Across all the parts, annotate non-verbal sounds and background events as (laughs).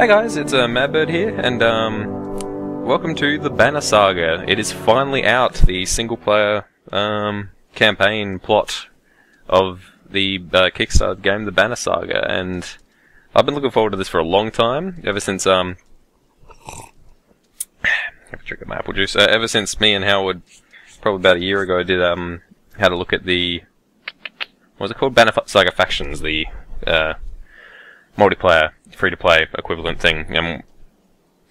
Hey guys, it's uh, Madbird here, and um, welcome to the Banner Saga. It is finally out, the single-player um, campaign plot of the uh, Kickstarter game, the Banner Saga, and I've been looking forward to this for a long time, ever since um, (sighs) have to drink of my apple juice. Uh, ever since me and Howard, probably about a year ago, did um, had a look at the what was it called, Banner Saga Factions, the uh, multiplayer free to play equivalent thing. And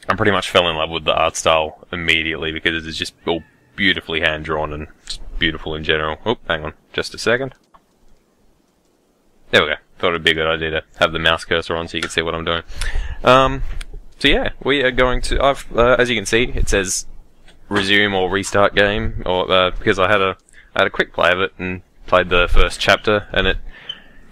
I pretty much fell in love with the art style immediately because it's just all beautifully hand drawn and beautiful in general. Oh, hang on, just a second. There we go. Thought it'd be a good idea to have the mouse cursor on so you can see what I'm doing. Um, so yeah, we are going to. I've, uh, as you can see, it says resume or restart game, or uh, because I had a I had a quick play of it and played the first chapter, and it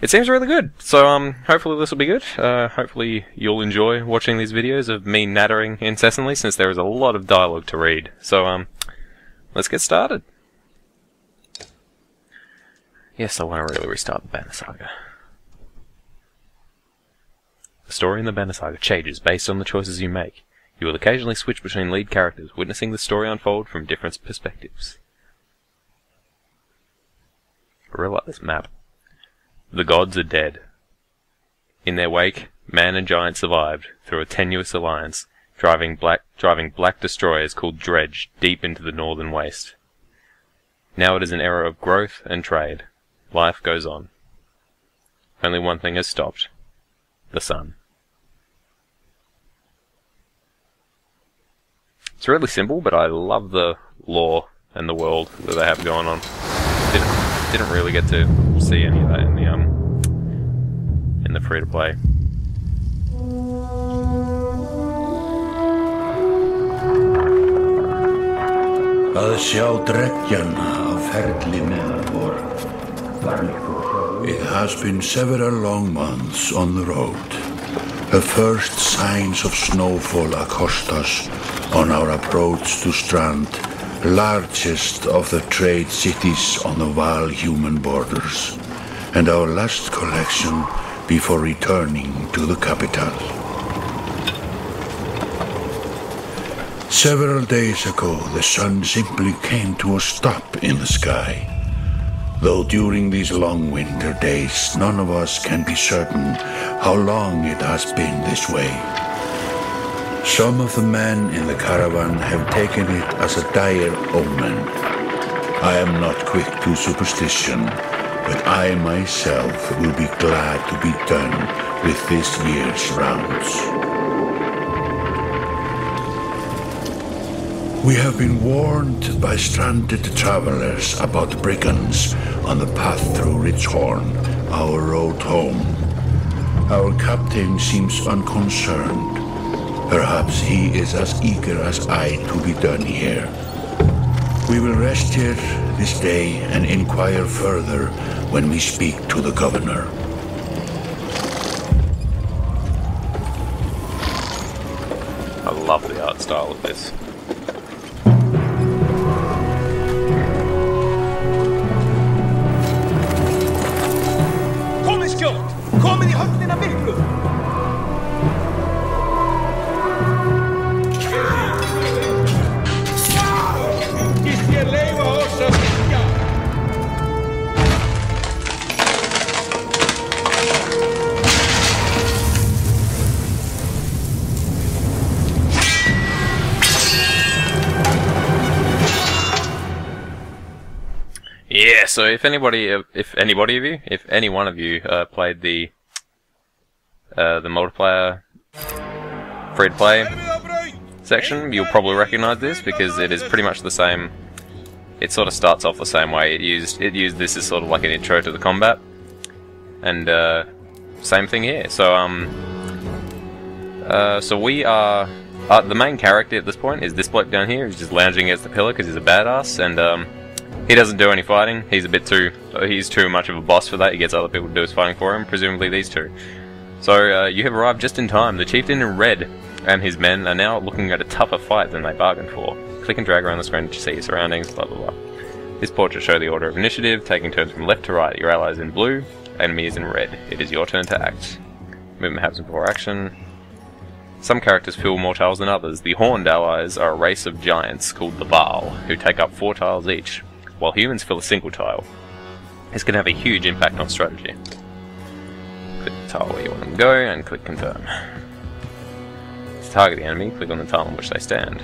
it seems really good. So um, hopefully this will be good. Uh, hopefully you'll enjoy watching these videos of me nattering incessantly, since there is a lot of dialogue to read. So um, let's get started. Yes, I want to really restart the Banner Saga. The story in the Banner Saga changes based on the choices you make. You will occasionally switch between lead characters, witnessing the story unfold from different perspectives. I really like this map. The gods are dead. In their wake, man and giant survived through a tenuous alliance, driving black, driving black destroyers called Dredge deep into the northern waste. Now it is an era of growth and trade. Life goes on. Only one thing has stopped. The sun. It's really simple, but I love the lore and the world that they have going on. Didn't, really get to see any of that in the um in the free to play. It has been several long months on the road. The first signs of snowfall accost us on our approach to Strand, largest of the trade cities on the Varl human borders, and our last collection before returning to the capital. Several days ago, the sun simply came to a stop in the sky. Though during these long winter days, none of us can be certain how long it has been this way. Some of the men in the caravan have taken it as a dire omen. I am not quick to superstition, but I myself will be glad to be done with this year's rounds. We have been warned by stranded travelers about brigands on the path through Richhorn, our road home. Our captain seems unconcerned. Perhaps he is as eager as I to be done here. We will rest here this day and inquire further when we speak to the governor. I love the art style of this. So if anybody, if anybody of you, if any one of you uh, played the uh, the multiplayer free to play section, you'll probably recognize this because it is pretty much the same. It sort of starts off the same way. It used it used this as sort of like an intro to the combat, and uh, same thing here. So um, uh, so we are uh, the main character at this point is this bloke down here. He's just lounging against the pillar because he's a badass, and um, he doesn't do any fighting. He's a bit too. He's too much of a boss for that. He gets other people to do his fighting for him. Presumably these two. So uh, you have arrived just in time. The chieftain in red and his men are now looking at a tougher fight than they bargained for. Click and drag around the screen to see your surroundings. Blah blah blah. This portrait shows the order of initiative, taking turns from left to right. Your allies in blue, enemy is in red. It is your turn to act. Movement happens before action. Some characters fill more tiles than others. The Horned allies are a race of giants called the Varl, who take up four tiles each, while humans fill a single tile. This can have a huge impact on strategy. Click the tile where you want them to go, and click confirm. To target the enemy, click on the tile on which they stand.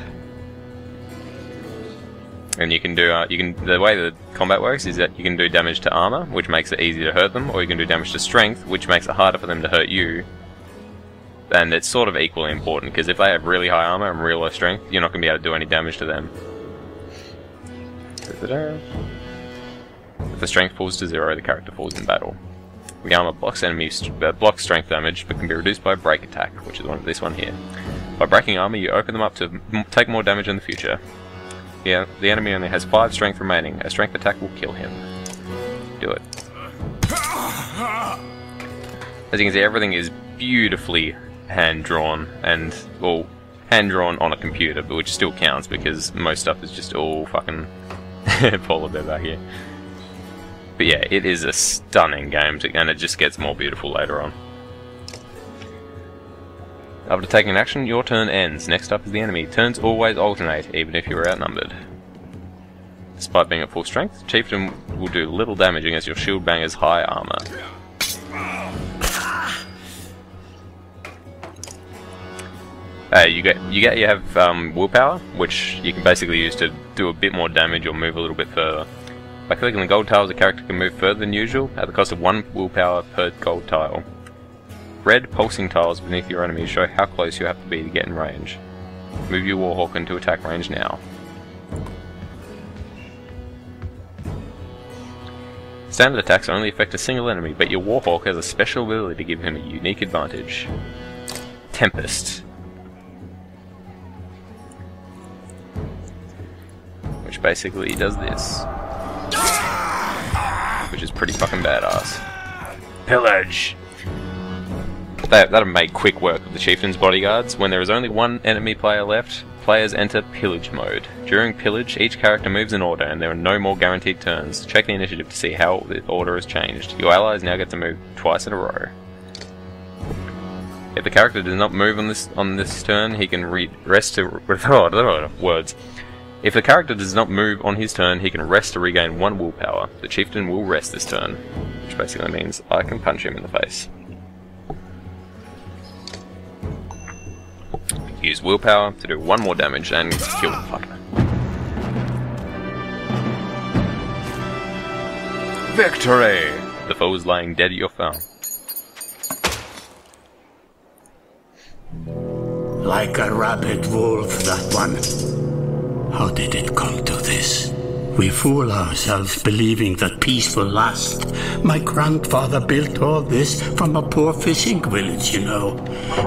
And you can do, uh, you can, the way the combat works is that you can do damage to armor, which makes it easy to hurt them, or you can do damage to strength, which makes it harder for them to hurt you. And it's sort of equally important, because if they have really high armor and real low strength, you're not going to be able to do any damage to them. If the strength falls to zero, the character falls in battle. The armor blocks enemy st uh, blocks strength damage, but can be reduced by a break attack, which is one this one here. By breaking armor, you open them up to take more damage in the future. Yeah, the enemy only has five strength remaining. A strength attack will kill him. Do it. As you can see, everything is beautifully hand drawn and well, hand drawn on a computer, but which still counts because most stuff is just all fucking (laughs) polar bear back here. But yeah, it is a stunning game, to, and it just gets more beautiful later on. After taking action, your turn ends. Next up is the enemy. Turns always alternate, even if you are outnumbered. Despite being at full strength, Chieftain will do little damage against your shield banger's high armor. Uh, you get you get you have um, willpower, which you can basically use to do a bit more damage or move a little bit further. By clicking the gold tiles, the character can move further than usual at the cost of one willpower per gold tile. Red pulsing tiles beneath your enemies show how close you have to be to get in range. Move your Warhawk into attack range now. Standard attacks only affect a single enemy, but your Warhawk has a special ability to give him a unique advantage. Tempest. Which basically does this. Which is pretty fucking badass. Pillage! That, that'll make quick work of the chieftain's bodyguards. When there is only one enemy player left, players enter pillage mode. During pillage, each character moves in order and there are no more guaranteed turns. Check the initiative to see how the order has changed. Your allies now get to move twice in a row. If the character does not move on this on this turn, he can re rest to oh, (laughs) words. If the character does not move on his turn, he can rest to regain one willpower. The chieftain will rest this turn, which basically means I can punch him in the face. Use willpower to do one more damage and kill the fucker. Victory! The foe is lying dead at your farm. Like a rabid wolf, that one. How did it come to this? We fool ourselves believing that peace will last. My grandfather built all this from a poor fishing village, you know.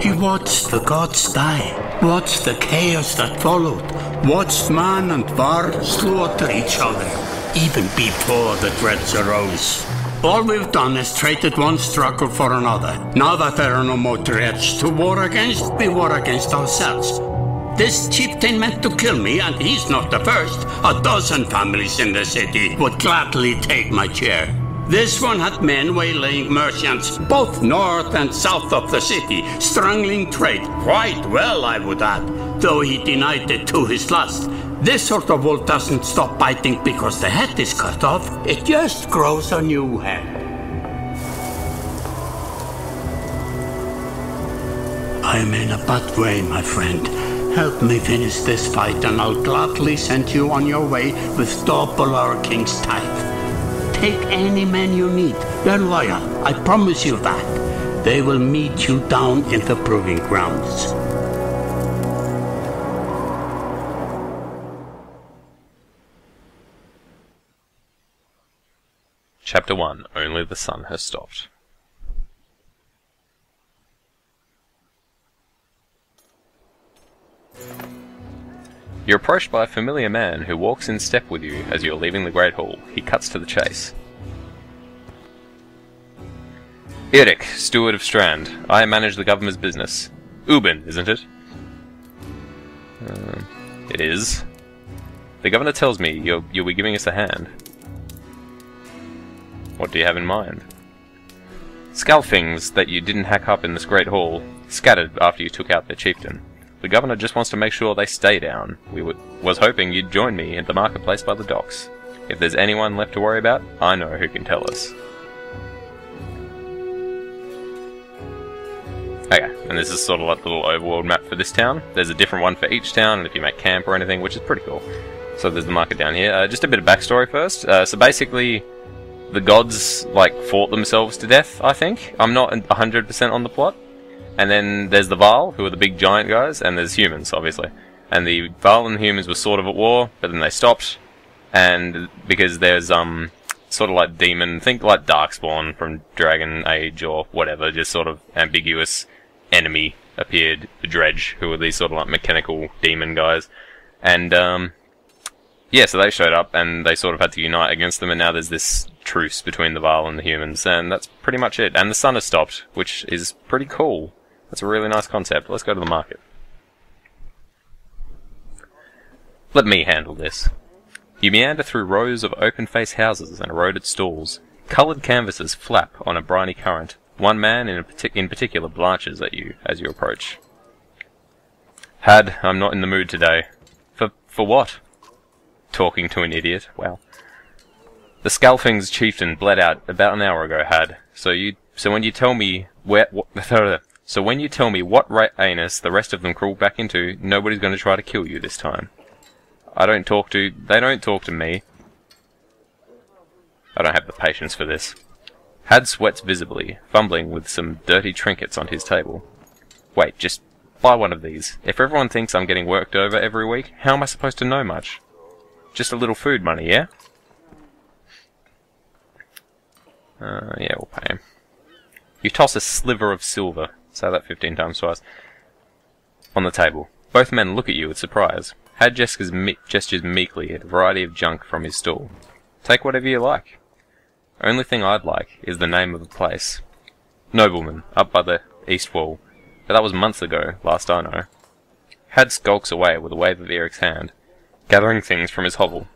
He watched the gods die, watched the chaos that followed, watched man and Varl slaughter each other, even before the dredge arose. All we've done is traded one struggle for another. Now that there are no more dredge to war against, we war against ourselves. This chieftain meant to kill me, and he's not the first. A dozen families in the city would gladly take my chair. This one had men waylaying merchants both north and south of the city, strangling trade quite well, I would add, though he denied it to his last. This sort of wolf doesn't stop biting because the head is cut off, it just grows a new head. I'm in a bad way, my friend. Help me finish this fight, and I'll gladly send you on your way with double king's tithe. Take any men you need. They're loyal, I promise you that. They will meet you down in the proving grounds. Chapter 1 Only the Sun Has Stopped. You're approached by a familiar man who walks in step with you as you're leaving the Great Hall. He cuts to the chase. Eric, steward of Strand. I manage the government's business. Ubin, isn't it? Uh, it is. The governor tells me you'll, you'll be giving us a hand. What do you have in mind? Scalfings that you didn't hack up in this great hall. scattered after you took out their chieftain. The governor just wants to make sure they stay down. We was hoping you'd join me at the marketplace by the docks. If there's anyone left to worry about, I know who can tell us. Okay, and this is sort of like the little overworld map for this town. There's a different one for each town, and if you make camp or anything, which is pretty cool. So there's the market down here. Uh, just a bit of backstory first. Uh, so basically, the gods like fought themselves to death. I think I'm not 100% on the plot. And then there's the Varl, who are the big giant guys, and there's humans, obviously. And the Varl and the humans were sort of at war, but then they stopped, and because there's um sort of like demon, think like Darkspawn from Dragon Age or whatever, just sort of ambiguous enemy appeared, the Dredge, who were these sort of like mechanical demon guys, and um yeah, so they showed up and they sort of had to unite against them, and now there's this truce between the Varl and the humans, and that's pretty much it. And the sun has stopped, which is pretty cool. That's a really nice concept. Let's go to the market. Let me handle this. You meander through rows of open-face houses and eroded stalls. Coloured canvases flap on a briny current. One man in, partic in particular blanches at you as you approach. Had, I'm not in the mood today. For for what? Talking to an idiot. Well, the Scalfing's chieftain bled out about an hour ago. Had so you so when you tell me where what, (laughs) so when you tell me what right anus the rest of them crawled back into, nobody's going to try to kill you this time. I don't talk to they don't talk to me. I don't have the patience for this. Had sweats visibly, fumbling with some dirty trinkets on his table. Wait, just buy one of these. If everyone thinks I'm getting worked over every week, how am I supposed to know much? Just a little food money, yeah? Uh, yeah, we'll pay him. You toss a sliver of silver, say that 15 times twice, on the table. Both men look at you with surprise. Had gestures, me gestures meekly at a variety of junk from his stall. Take whatever you like. Only thing I'd like is the name of the place. Nobleman, up by the east wall. But that was months ago, last I know. Had skulks away with a wave of Eric's hand, gathering things from his hovel.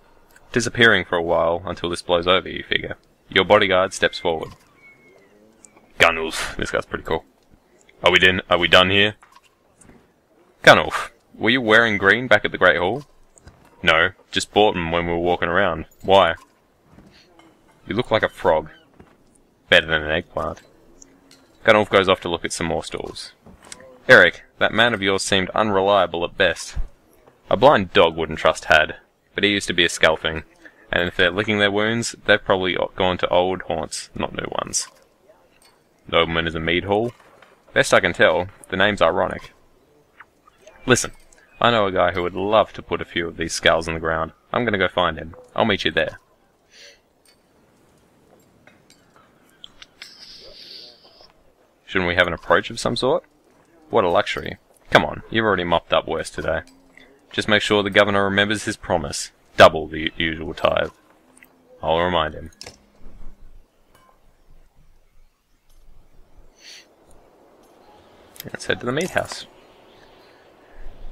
Disappearing for a while until this blows over, you figure. Your bodyguard steps forward. Gunnulf. This guy's pretty cool. Are we done? Are we done here? Gunnulf, were you wearing green back at the Great Hall? No, just bought them when we were walking around. Why? You look like a frog. Better than an eggplant. Gunnulf goes off to look at some more stalls. Eric, that man of yours seemed unreliable at best. A blind dog wouldn't trust Had, but he used to be a scalping, and if they're licking their wounds, they've probably gone to old haunts, not new ones. Nobleman is a mead hall. Best I can tell, the name's ironic. Listen, I know a guy who would love to put a few of these skulls in the ground. I'm gonna go find him. I'll meet you there. Shouldn't we have an approach of some sort? What a luxury. Come on, you've already mopped up worse today. Just make sure the governor remembers his promise. Double the usual tithe. I'll remind him. Let's head to the meat house.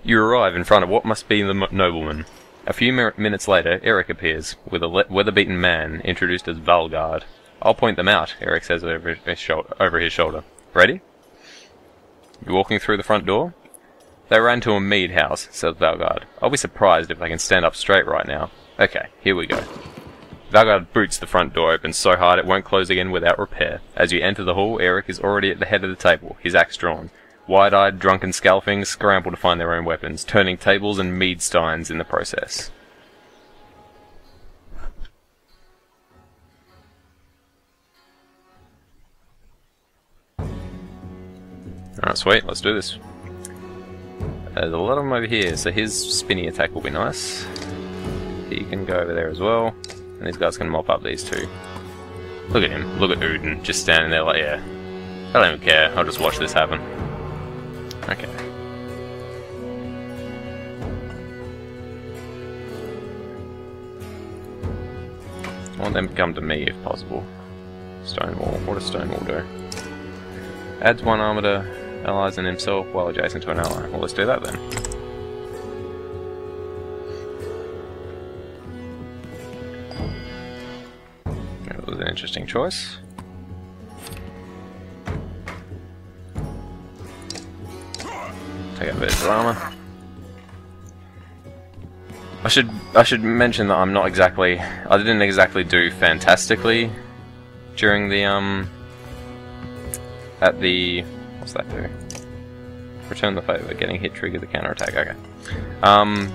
You arrive in front of what must be the nobleman. A few minutes later, Eric appears, with a weather-beaten man introduced as Valgard. I'll point them out, Eric says over his, shoulder, over his shoulder. Ready? You're walking through the front door? They ran to a mead house, says Valgard. I'll be surprised if they can stand up straight right now. Okay, here we go. Valgard boots the front door open so hard it won't close again without repair. As you enter the hall, Eric is already at the head of the table, his axe drawn. Wide-eyed, drunken scalfings scramble to find their own weapons, turning tables and mead steins in the process. Alright, sweet, let's do this. Uh, There's a lot of them over here, so his spinny attack will be nice. He can go over there as well. And these guys can mop up these two. Look at him. Look at Uden. Just standing there like, yeah. I don't even care. I'll just watch this happen. Okay. I want them to come to me if possible. Stonewall. What does Stonewall do? Adds one armor to allies and himself while adjacent to an ally. Well, let's do that then. Interesting choice. we have bit of armor. I should I should mention that I'm not exactly I didn't exactly do fantastically during the um at the what's that do? Return the favor, getting hit trigger the counter attack. Okay. Um,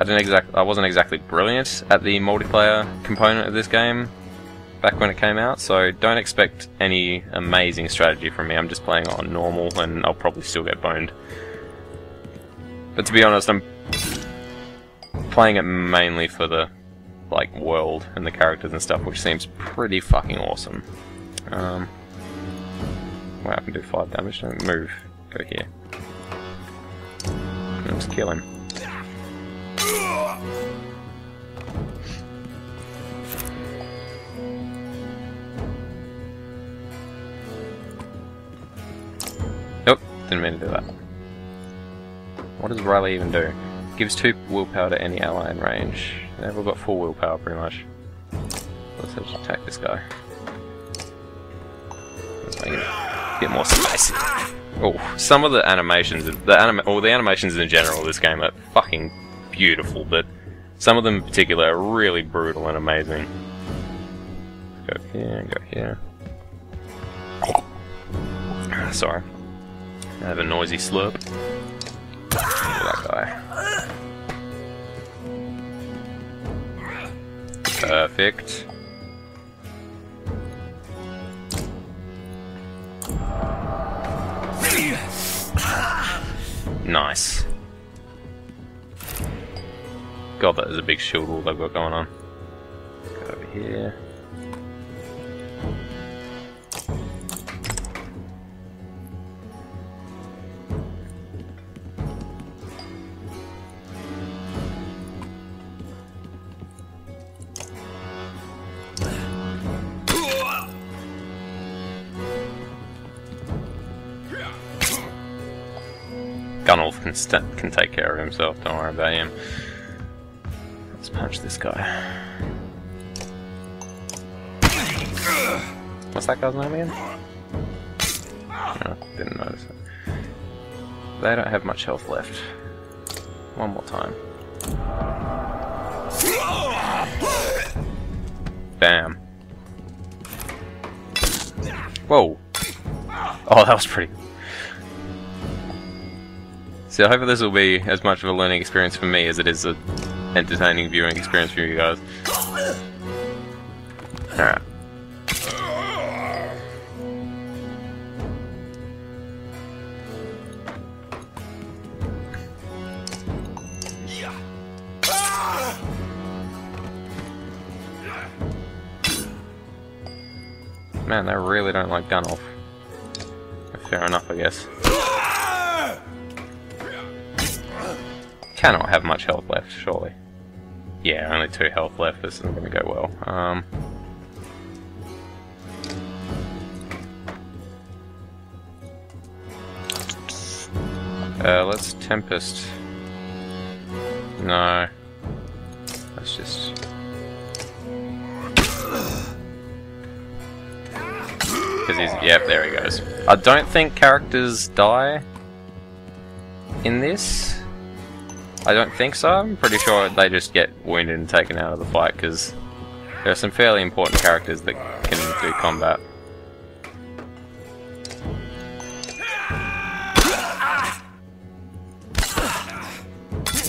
I didn't exact I wasn't exactly brilliant at the multiplayer component of this game back when it came out, so don't expect any amazing strategy from me. I'm just playing on normal, and I'll probably still get boned. But to be honest, I'm playing it mainly for the like world and the characters and stuff, which seems pretty fucking awesome. Um, well, I can do five damage. Don't move. Go here. Let's kill him. Mean to do that. What does Rally even do? Gives 2 willpower to any ally in range. Yeah, we've got 4 willpower pretty much. Let's just attack this guy. Let's make it a bit more spicy. Oh, some of the animations, the anima or the animations in general of this game are fucking beautiful, but some of them in particular are really brutal and amazing. Go here, go here. Sorry. Have a noisy slurp. That guy. Perfect. Nice. God, that is a big shield wall they've got going on. Go over here. Can st can take care of himself. Don't worry about him. Let's punch this guy. What's that guy's name again? No, didn't notice it. They don't have much health left. One more time. Bam. Whoa. Oh, that was pretty. So I hope this will be as much of a learning experience for me as it is an entertaining viewing experience for you guys. Alright. Man, they really don't like Gunnulf. Fair enough, I guess. Cannot have much health left, surely. Yeah, only two health left. This isn't going to go well. Um, uh, let's Tempest. No. Let's just... Because he's... Yep, there he goes. I don't think characters die in this. I don't think so. I'm pretty sure they just get wounded and taken out of the fight because there are some fairly important characters that can do combat.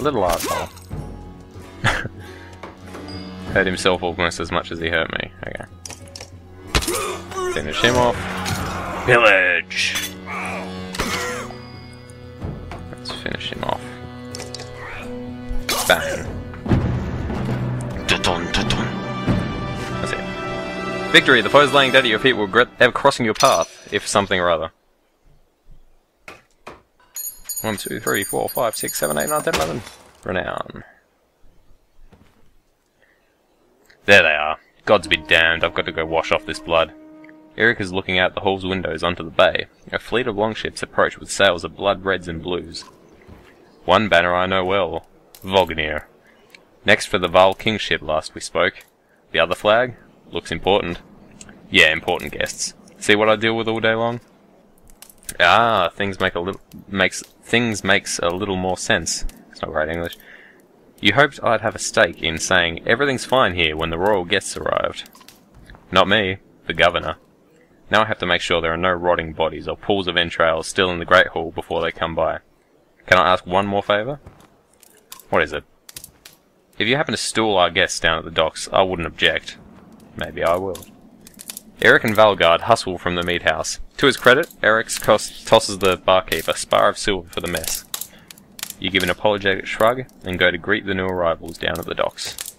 Little asshole. (laughs) hurt himself almost as much as he hurt me. Okay. Finish him off. Pillage! Let's finish him off. Bang. Dun-dun, dun-dun. That's it. Victory! The foes laying dead at your feet will regret ever crossing your path, if something or other. 1, 2, 3, 4, 5, 6, 7, 8, 9, 10, 11. Renown. There they are. Gods be damned, I've got to go wash off this blood. Eric is looking out the hall's windows onto the bay. A fleet of longships approach with sails of blood reds and blues. One banner I know well, Vognir. Next for the Varl Kingship last we spoke. The other flag? Looks important. Yeah, important guests. See what I deal with all day long? Ah, things make a little makes things makes a little more sense. It's not great English. You hoped I'd have a stake in saying everything's fine here when the royal guests arrived. Not me, the governor. Now I have to make sure there are no rotting bodies or pools of entrails still in the Great Hall before they come by. Can I ask one more favour? What is it? If you happen to stool our guests down at the docks, I wouldn't object. Maybe I will. Eric and Valgard hustle from the meat house. To his credit, Eric tosses the barkeep a spar of silver for the mess. You give an apologetic shrug and go to greet the new arrivals down at the docks.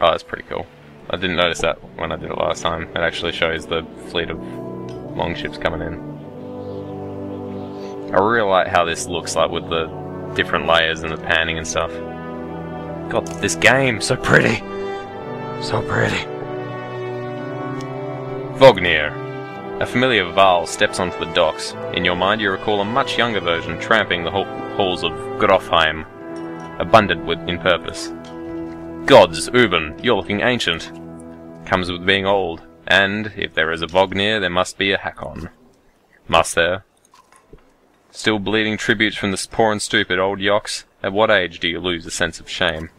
Oh, that's pretty cool. I didn't notice that when I did it last time. It actually shows the fleet of longships coming in. I really like how this looks like with the different layers and the panning and stuff. God, this game, so pretty! So pretty. Vognir. A familiar Varl steps onto the docks. In your mind you recall a much younger version tramping the halls of Grofheim, abundant with in purpose. Gods, Uben, you're looking ancient. Comes with being old, and if there is a Vognir, there must be a Hakon. Must there? Still bleeding tributes from the poor and stupid old yokes? At what age do you lose a sense of shame?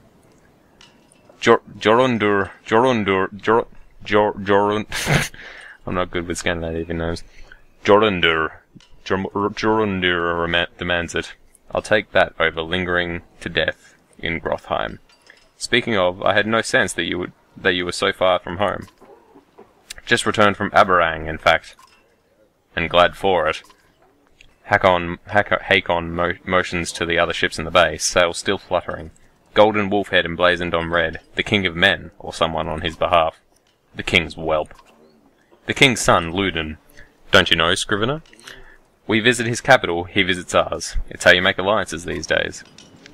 Jor Jorundur, Jorundur, Jor, Jor, Jorund. (laughs) I'm not good with Scandinavian names. Jorundur, Jorundur demands it. I'll take that over lingering to death in Grofheim. Speaking of, I had no sense that you would that you were so far from home. Just returned from Arberrang, in fact, and glad for it. Hakon, Hakon mo motions to the other ships in the bay, sails still fluttering. Golden wolf head emblazoned on red, the King of Men, or someone on his behalf. The King's whelp. The King's son, Ludin. Don't you know, Scrivener? We visit his capital, he visits ours. It's how you make alliances these days.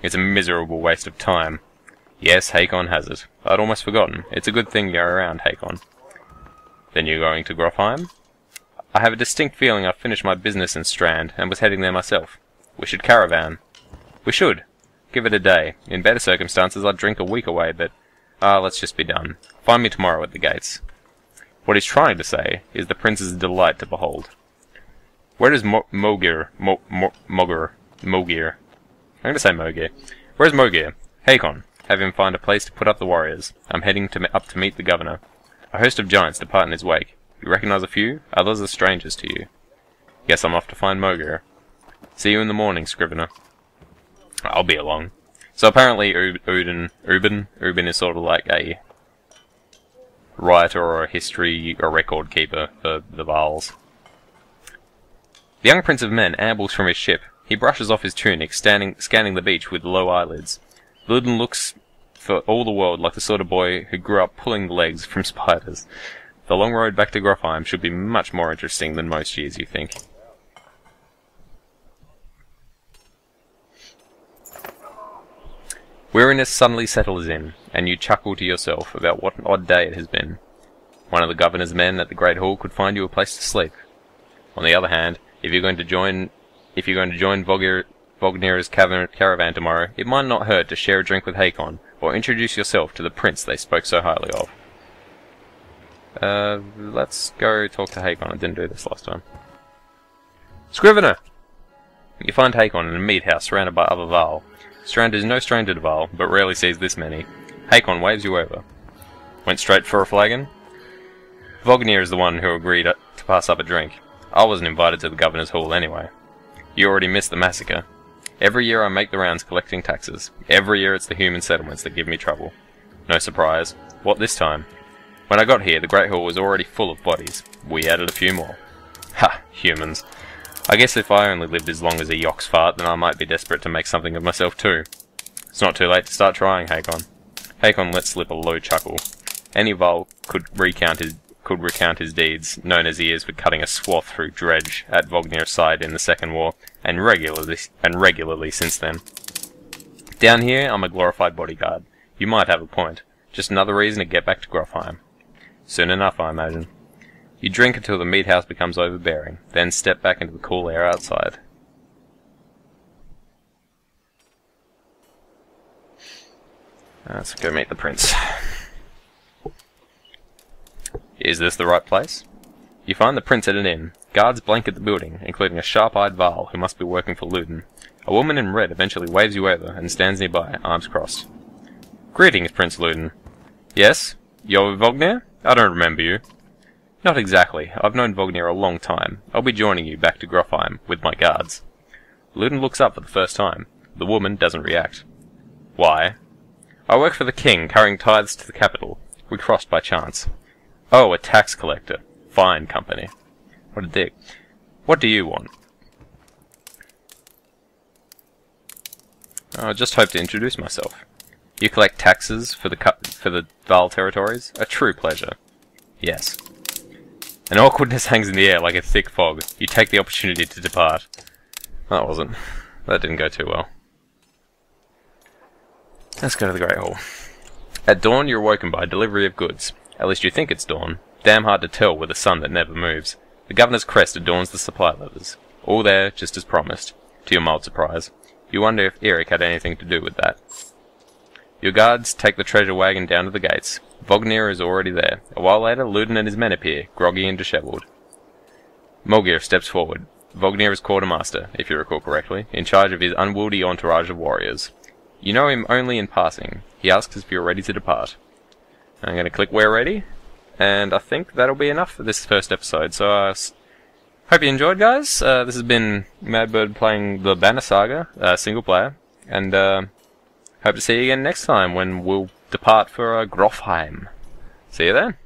It's a miserable waste of time. Yes, Hakon has it. I'd almost forgotten. It's a good thing you're around, Hakon. Then you're going to Grofheim? I have a distinct feeling I've finished my business in Strand, and was heading there myself. We should caravan. We should. Give it a day. In better circumstances, I'd drink a week away, but... Ah, uh, let's just be done. Find me tomorrow at the gates. What he's trying to say is the prince's delight to behold. Where is Mo Mogir? Mo Mo Mogir? Mogir. I'm gonna say Mogir. Where's Mogir? Hakon. Have him find a place to put up the warriors. I'm heading to up to meet the governor. A host of giants depart in his wake. You recognize a few, others are strangers to you. Guess I'm off to find Mogir. See you in the morning, Scrivener. I'll be along. So apparently Uden, Uben, Uben is sort of like a writer or a history or record keeper for the Varls. The young prince of men ambles from his ship. He brushes off his tunic, standing, scanning the beach with low eyelids. Ludin looks for all the world like the sort of boy who grew up pulling the legs from spiders. The long road back to Grofheim should be much more interesting than most years you think. Weariness suddenly settles in, and you chuckle to yourself about what an odd day it has been. One of the governor's men at the Great Hall could find you a place to sleep. On the other hand, if you're going to join, if you're going to join Vognir's caravan tomorrow, it might not hurt to share a drink with Hakon, or introduce yourself to the prince they spoke so highly of. Uh, let's go talk to Hakon. I didn't do this last time. Scrivener! You find Hakon in a meat house surrounded by other Varl. Strand is no stranger to Varl, but rarely sees this many. Hakon waves you over. Went straight for a flagon? Vognir is the one who agreed to pass up a drink. I wasn't invited to the governor's hall anyway. You already missed the massacre. Every year I make the rounds collecting taxes. Every year it's the human settlements that give me trouble. No surprise. What this time? When I got here, the Great Hall was already full of bodies. We added a few more. Ha! Humans. I guess if I only lived as long as a Yox fart, then I might be desperate to make something of myself too. It's not too late to start trying, Hakon. Hakon let slip a low chuckle. Any Varl could recount his could recount his deeds, known as he is for cutting a swath through Dredge at Vognir's side in the Second War, and regularly and regularly since then. Down here, I'm a glorified bodyguard. You might have a point. Just another reason to get back to Grofheim. Soon enough, I imagine. You drink until the meat house becomes overbearing, then step back into the cool air outside. Let's go meet the prince. Is this the right place? You find the prince at an inn. Guards blanket the building, including a sharp-eyed Varl who must be working for Ludin. A woman in red eventually waves you over and stands nearby, arms crossed. Greetings, Prince Ludin. Yes? You're Vognir? I don't remember you. Not exactly. I've known Vognir a long time. I'll be joining you back to Grofheim with my guards. Ludin looks up for the first time. The woman doesn't react. Why? I work for the king, carrying tithes to the capital. We crossed by chance. Oh, a tax collector. Fine company. What a dick. What do you want? Oh, I just hope to introduce myself. You collect taxes for the for the Varl territories? A true pleasure. Yes. An awkwardness (laughs) hangs in the air like a thick fog. You take the opportunity to depart. That wasn't. That didn't go too well. Let's go to the Great Hall. At dawn, you're awoken by a delivery of goods. At least you think it's dawn. Damn hard to tell with a sun that never moves. The governor's crest adorns the supply levers. All there, just as promised. To your mild surprise. You wonder if Eric had anything to do with that. Your guards take the treasure wagon down to the gates. Vognir is already there. A while later, Ludin and his men appear, groggy and dishevelled. Mulgir steps forward. Vognir is quartermaster, if you recall correctly, in charge of his unwieldy entourage of warriors. You know him only in passing. He asks if you're ready to depart. I'm going to click We're Ready, and I think that'll be enough for this first episode. So, uh, hope you enjoyed, guys. Uh, this has been Madbird playing the Banner Saga, uh, single player, and uh, hope to see you again next time when we'll depart for uh, Grofheim. See you then.